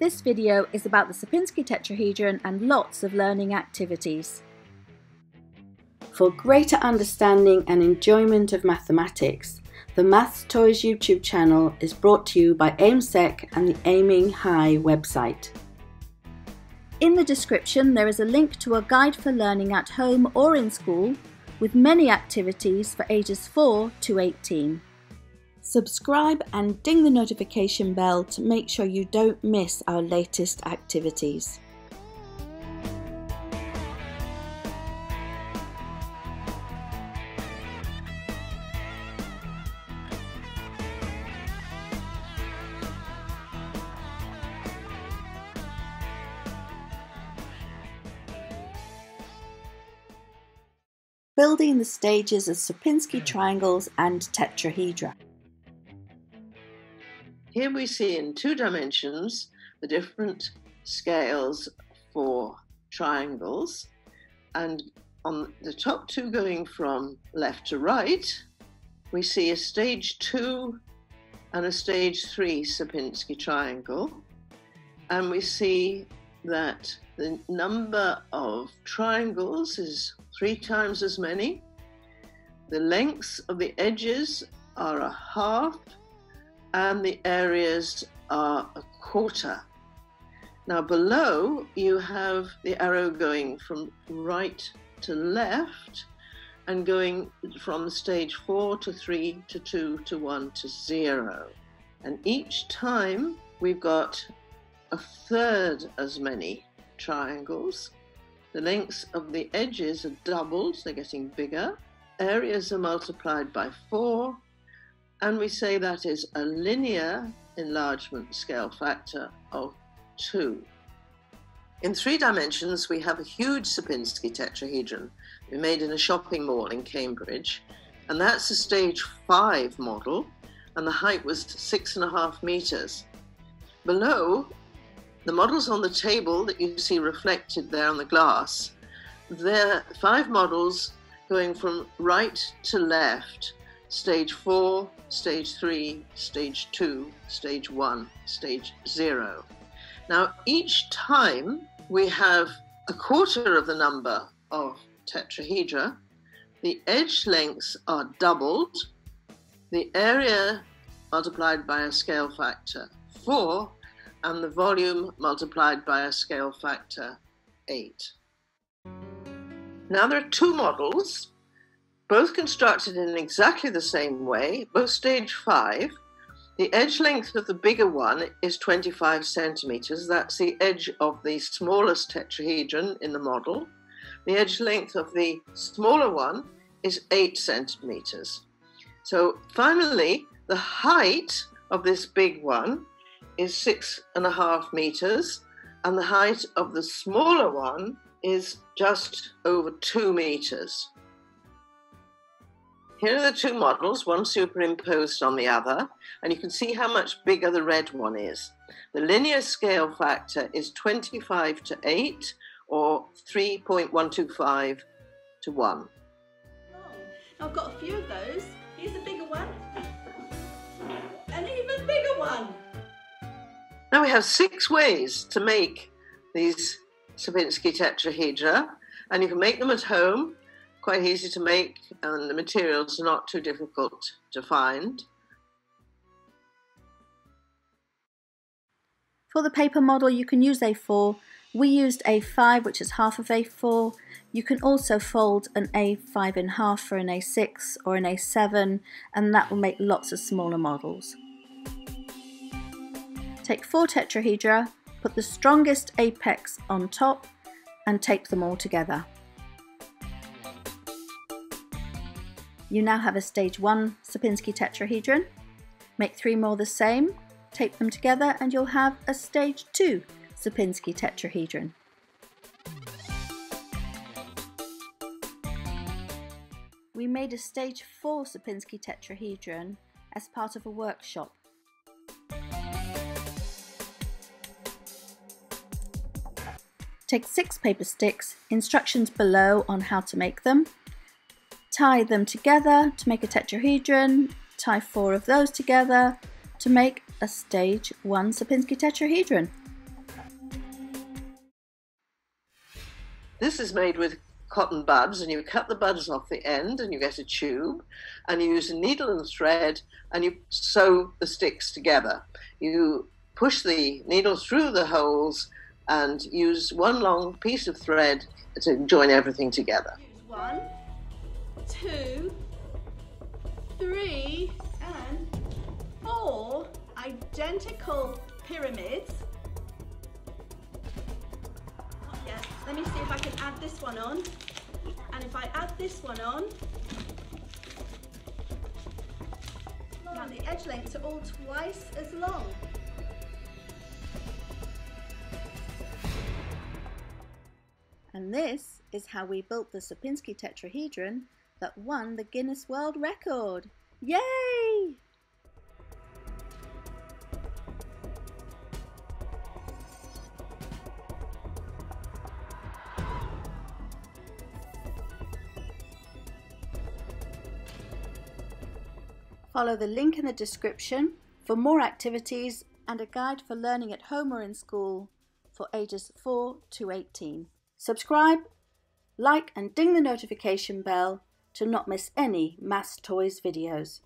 This video is about the Sierpinski tetrahedron and lots of learning activities. For greater understanding and enjoyment of mathematics, the Maths Toys YouTube channel is brought to you by AIMSSEC and the Aiming High website. In the description there is a link to a guide for learning at home or in school with many activities for ages 4 to 18. Subscribe and ding the notification bell to make sure you don't miss our latest activities. Building the stages of Sierpinski triangles and tetrahedra. Here we see in two dimensions the different scales for triangles. And on the top two going from left to right we see a stage two and a stage three Sierpinski triangle. And we see that the number of triangles is three times as many. The lengths of the edges are a half and the areas are a quarter. Now below you have the arrow going from right to left and going from stage 4 to 3 to 2 to 1 to 0. And each time we've got a third as many triangles. The lengths of the edges are doubled, they're getting bigger. Areas are multiplied by 4 and we say that is a linear enlargement scale factor of 2. In three dimensions, we have a huge Sierpinski tetrahedron we made in a shopping mall in Cambridge, and that's a stage 5 model, and the height was 6.5 meters. Below, the models on the table that you see reflected there on the glass, they're five models going from right to left stage four, stage three, stage two, stage one, stage zero. Now, each time we have a quarter of the number of tetrahedra, the edge lengths are doubled, the area multiplied by a scale factor 4, and the volume multiplied by a scale factor 8. Now there are two models both constructed in exactly the same way, both stage 5. The edge length of the bigger one is 25 centimeters. That's the edge of the smallest tetrahedron in the model. The edge length of the smaller one is 8 centimeters. So finally, the height of this big one is six and a half meters, and the height of the smaller one is just over two meters. Here are the two models, one superimposed on the other, and you can see how much bigger the red one is. The linear scale factor is 25 to 8 or 3.125 to 1. I've got a few of those. Here's a bigger one. An even bigger one. Now we have six ways to make these Sierpinski tetrahedra, and you can make them at home quite easy to make and the materials are not too difficult to find. For the paper model you can use A4. We used A5 which is half of A4. You can also fold an A5 in half for an A6 or an A7 and that will make lots of smaller models. Take four tetrahedra, put the strongest apex on top and tape them all together. You now have a stage 1 Sierpinski tetrahedron. Make three more the same, tape them together and you'll have a stage 2 Sierpinski tetrahedron. We made a stage 4 Sierpinski tetrahedron as part of a workshop. Take six paper sticks, instructions below on how to make them, tie them together to make a tetrahedron, tie four of those together to make a stage 1 Sierpinski tetrahedron. This is made with cotton buds and you cut the buds off the end and you get a tube and you use a needle and thread and you sew the sticks together. You push the needle through the holes and use one long piece of thread to join everything together. One two, three, and four identical pyramids. Yes, let me see if I can add this one on. And if I add this one on, now the edge lengths are all twice as long. And this is how we built the Sierpinski tetrahedron that won the Guinness World Record. Yay! Follow the link in the description for more activities and a guide for learning at home or in school for ages 4 to 18. Subscribe, like and ding the notification bell to not miss any Maths Toys videos.